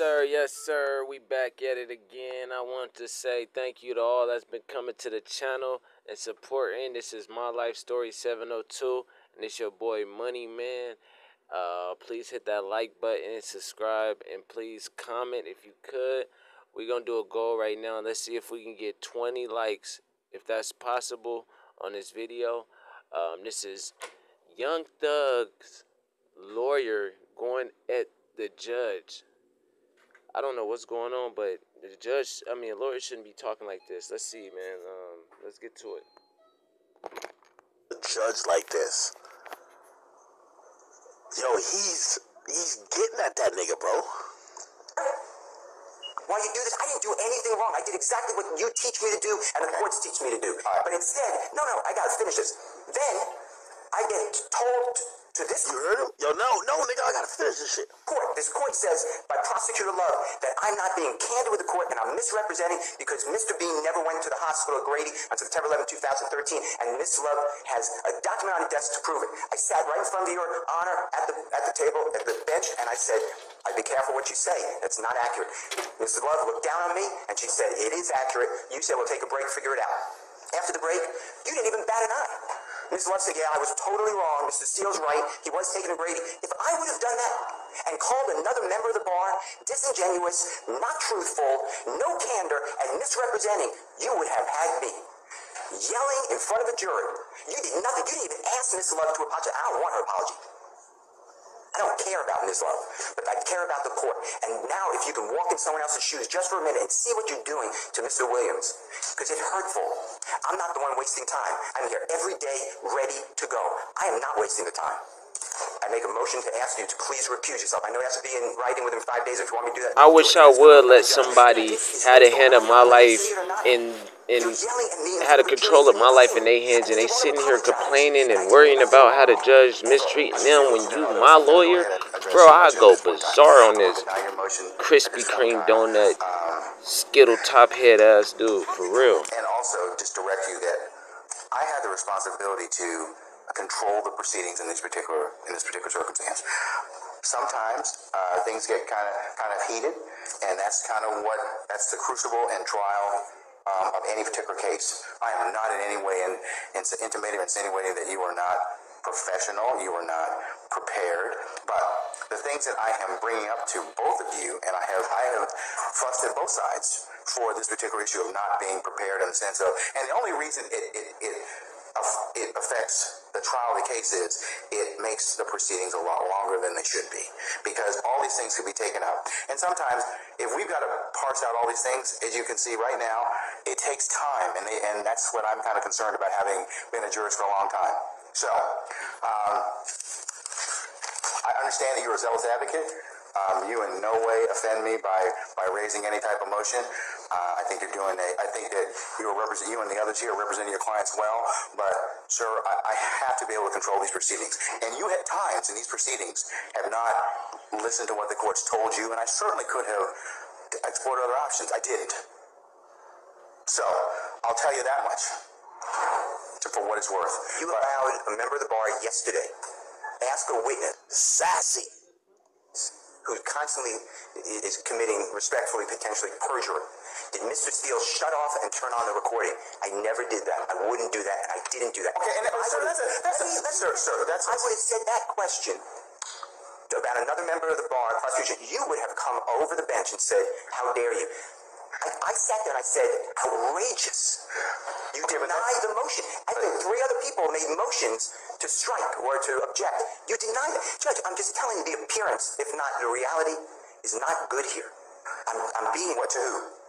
sir. Yes, sir. We back at it again. I want to say thank you to all that's been coming to the channel and supporting. This is My Life Story 702, and it's your boy Money Man. Uh, please hit that like button subscribe, and please comment if you could. We're gonna do a goal right now. Let's see if we can get 20 likes, if that's possible, on this video. Um, this is Young Thug's lawyer going at the judge. I don't know what's going on, but the judge, I mean, a lawyer shouldn't be talking like this. Let's see, man. Um, let's get to it. A judge like this. Yo, he's he's getting at that nigga, bro. Why you do this? I didn't do anything wrong. I did exactly what you teach me to do and the courts teach me to do. But instead, no, no, I gotta finish this. Then I get told to this You heard him? Yo, no, no, nigga, I gotta finish this shit. court. This court says by prosecutor Love that I'm not being candid with the court and I'm misrepresenting because Mr. Bean never went to the hospital at Grady on September 11, 2013, and Miss Love has a document on her desk to prove it. I sat right in front of your honor at the at the table at the bench and I said, I'd be careful what you say. That's not accurate." Mrs. Love looked down on me and she said, "It is accurate." You said, "We'll take a break, figure it out." After the break, you didn't even bat an eye. Love said, yeah, I was totally wrong. Mr. Steel's right. He was taking a Grady. If I would have done that and called another member of the bar disingenuous, not truthful, no candor, and misrepresenting, you would have had me yelling in front of a jury. You did nothing. You didn't even ask Miss Love to apologize. I don't want her apology. I don't care about Miss Love, but care about the court. And now, if you can walk in someone else's shoes just for a minute and see what you're doing to Mr. Williams, because it's hurtful. I'm not the one wasting time. I'm here every day, ready to go. I am not wasting the time. I make a motion to ask you to please recuse yourself. I know it has to be in writing within five days. If you want me to do that, I wish I would let somebody had a hand of my life in in had a control of my life in their hands, and they sitting here complaining and worrying about how the judge mistreating them when you my lawyer, bro. I go bizarre on this Krispy Kreme donut, Skittle top head ass dude for real. and also just direct you that I had the responsibility to control the proceedings in this particular in this particular circumstance. Sometimes uh, things get kind of kind of heated, and that's kind of what that's the crucible and trial of any particular case. I am not in any way in, in, intimating insinuating that you are not professional, you are not prepared, but the things that I am bringing up to both of you, and I have I have trusted both sides for this particular issue of not being prepared in the sense of, and the only reason it it, it it affects the trial of the case is it makes the proceedings a lot longer than they should be because all these things could be taken up. And sometimes, if we've got to parse out all these things, as you can see right now, it takes time, and they, and that's what I'm kind of concerned about having been a jurist for a long time. So, um, I understand that you're a zealous advocate. Um, you in no way offend me by, by raising any type of motion. Uh, I think you're doing a, I think that you are represent, you and the others here are representing your clients well, but sir, I, I have to be able to control these proceedings. And you at times in these proceedings have not listened to what the courts told you, and I certainly could have explored other options. I didn't. So, I'll tell you that much to- for what it's worth. You allowed a member of the bar yesterday ask a witness, sassy, who constantly is committing respectfully potentially perjury. Did Mr. Steel shut off and turn on the recording? I never did that. I wouldn't do that, and I didn't do that. Okay, and sir, that's a- that's a- me- let sir, sir, that's a- I would have said that question to- about another member of the bar prosecution. You would have come over the bench and said, "How dare you?" I, I sat there and I said, "Outrageous." You denied the motion. I think three other people made motions to strike or to object. You deny it. Judge, I'm just telling you the appearance, if not the reality, is not good here. I'm, I'm being what to who?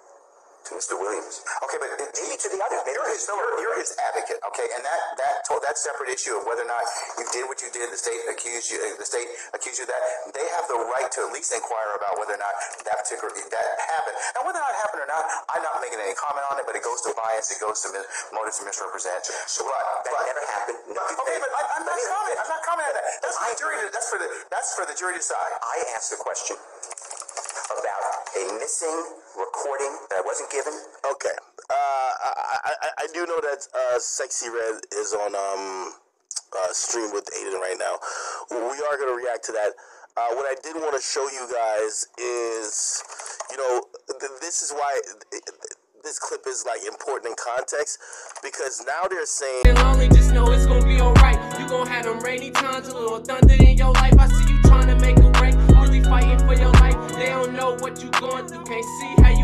To Mr. Williams. Okay, but it, Maybe to the others. Maybe you're his, you're, you're his advocate, okay, and that that to, that separate issue of whether or not you did what you did, the state accused you, the state accused you of that. They have the right to at least inquire about whether or not that particular that happened. Now, whether or not it happened or not, I'm not making any comment on it, but it goes to bias, it goes to motives to misrepresent. So, but, That but never happened. No, okay, but I, I'm not commenting. I'm not commenting on that. That's for the jury. To, that's for the that's for the jury to decide. I asked a question about a missing recording that I wasn't given. Okay. Uh, I, I, I- I do know that uh, Sexyy Red is on um, uh, stream with Adin right now. We are going to react to that. Uh, what I did want to show you guys is, you know, th- this is why this clip is like important in context because now they're saying. And lonely, just know it's gonna be alright. You gon' have them rainy times, a little thunder in your life. I see you trying to make a break, really fighting for your life. They don't know what you going through, can't see how you.